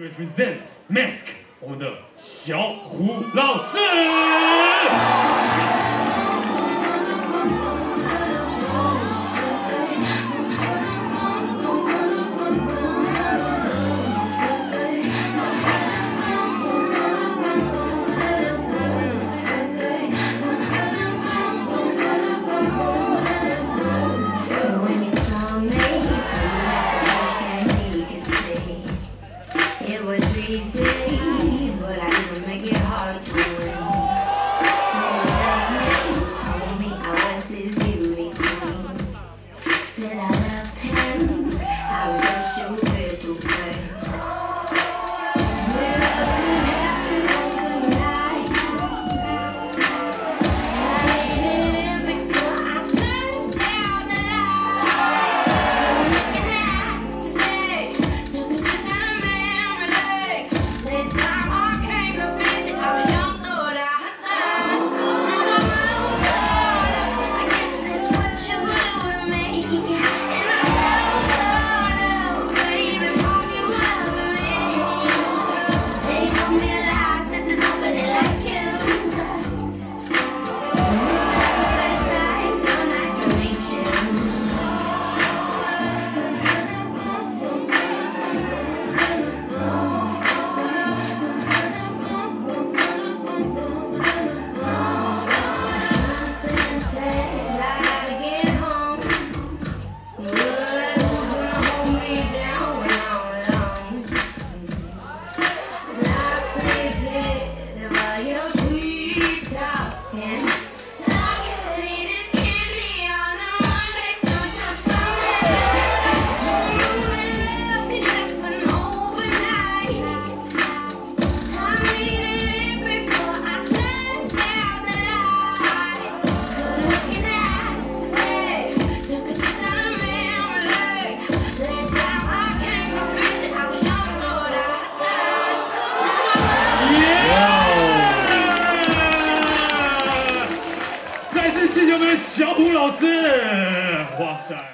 represent mask 我们的小胡老师。You. 谢谢我们的小虎老师。哇塞。